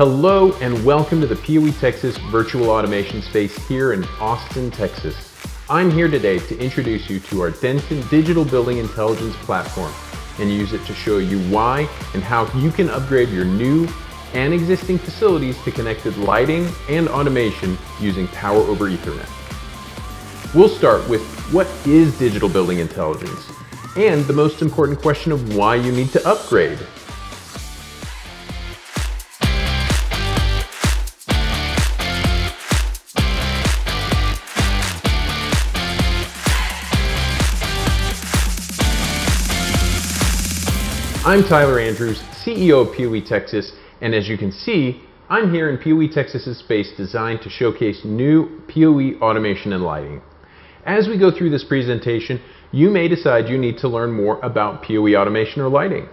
Hello and welcome to the POE Texas Virtual Automation Space here in Austin, Texas. I'm here today to introduce you to our Denton Digital Building Intelligence platform and use it to show you why and how you can upgrade your new and existing facilities to connected lighting and automation using Power over Ethernet. We'll start with what is digital building intelligence and the most important question of why you need to upgrade. I'm Tyler Andrews, CEO of POE Texas, and as you can see, I'm here in POE Texas's space designed to showcase new POE automation and lighting. As we go through this presentation, you may decide you need to learn more about POE automation or lighting.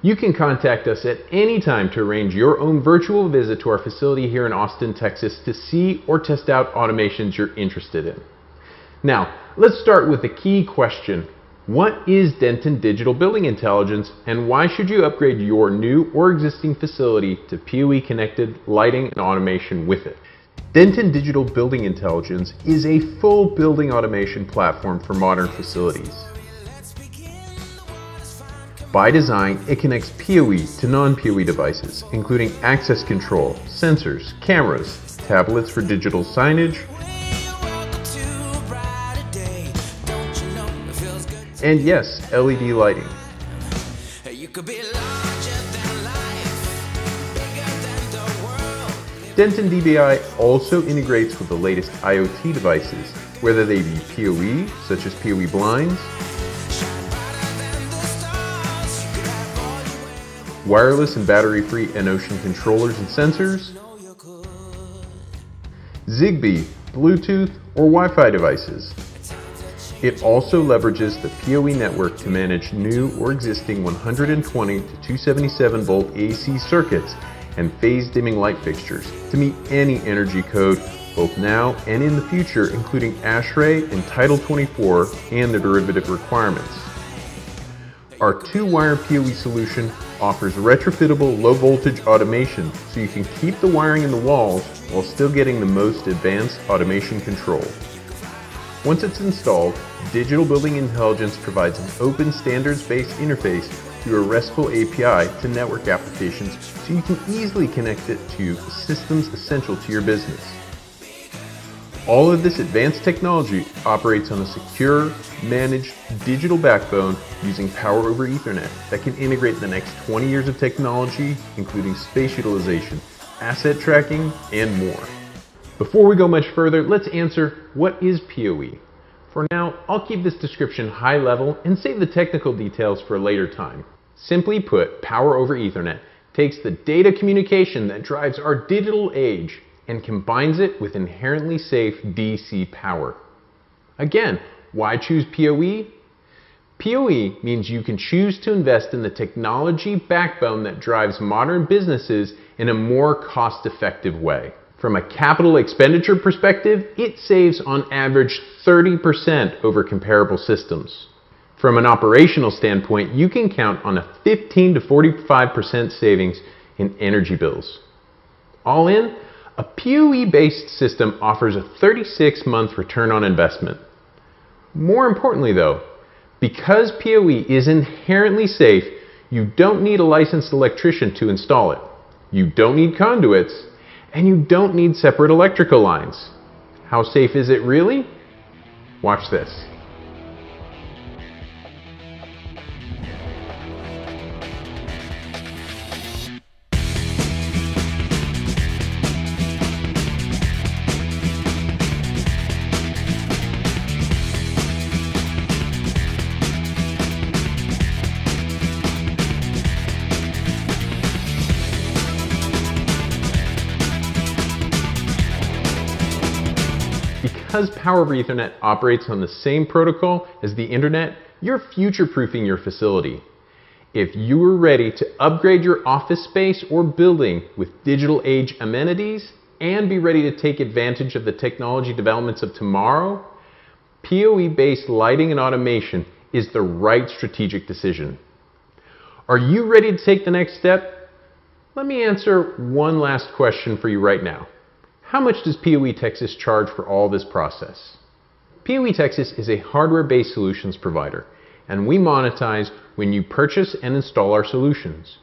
You can contact us at any time to arrange your own virtual visit to our facility here in Austin, Texas to see or test out automations you're interested in. Now, let's start with the key question what is Denton Digital Building Intelligence and why should you upgrade your new or existing facility to POE connected lighting and automation with it? Denton Digital Building Intelligence is a full building automation platform for modern facilities. By design, it connects PoE to non-PoE devices, including access control, sensors, cameras, tablets for digital signage, And yes, LED lighting. Denton DBI also integrates with the latest IoT devices, whether they be PoE, such as PoE blinds, wireless and battery-free EnOcean controllers and sensors, Zigbee, Bluetooth, or Wi-Fi devices, it also leverages the PoE network to manage new or existing 120 to 277 volt AC circuits and phase dimming light fixtures to meet any energy code both now and in the future including ASHRAE and Title 24 and the derivative requirements. Our two-wire PoE solution offers retrofittable low-voltage automation so you can keep the wiring in the walls while still getting the most advanced automation control. Once it's installed, Digital Building Intelligence provides an open standards-based interface through a RESTful API to network applications so you can easily connect it to systems essential to your business. All of this advanced technology operates on a secure, managed digital backbone using Power over Ethernet that can integrate the next 20 years of technology, including space utilization, asset tracking, and more. Before we go much further, let's answer what is PoE? For now, I'll keep this description high level and save the technical details for a later time. Simply put, Power over Ethernet takes the data communication that drives our digital age and combines it with inherently safe DC power. Again, why choose PoE? PoE means you can choose to invest in the technology backbone that drives modern businesses in a more cost-effective way. From a capital expenditure perspective, it saves on average 30% over comparable systems. From an operational standpoint, you can count on a 15 to 45% savings in energy bills. All in, a PoE-based system offers a 36-month return on investment. More importantly though, because PoE is inherently safe, you don't need a licensed electrician to install it. You don't need conduits, and you don't need separate electrical lines. How safe is it really? Watch this. Because Power over Ethernet operates on the same protocol as the internet, you're future-proofing your facility. If you are ready to upgrade your office space or building with digital age amenities and be ready to take advantage of the technology developments of tomorrow, PoE-based lighting and automation is the right strategic decision. Are you ready to take the next step? Let me answer one last question for you right now. How much does PoE Texas charge for all this process? PoE Texas is a hardware-based solutions provider, and we monetize when you purchase and install our solutions.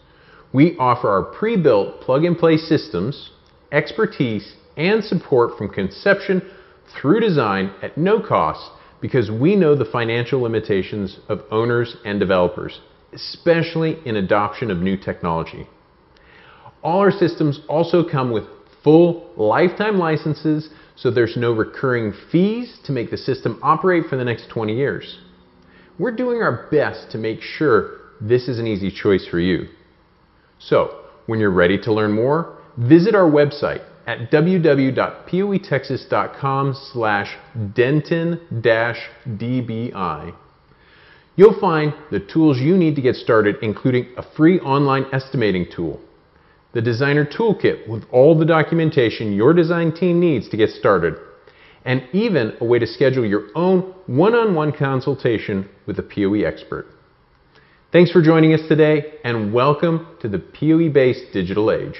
We offer our pre-built plug-and-play systems, expertise, and support from conception through design at no cost because we know the financial limitations of owners and developers, especially in adoption of new technology. All our systems also come with full lifetime licenses, so there's no recurring fees to make the system operate for the next 20 years. We're doing our best to make sure this is an easy choice for you. So, when you're ready to learn more, visit our website at www.poetexas.com slash denton-dbi. You'll find the tools you need to get started, including a free online estimating tool, the designer toolkit with all the documentation your design team needs to get started, and even a way to schedule your own one-on-one consultation with a PoE expert. Thanks for joining us today and welcome to the PoE-based digital age.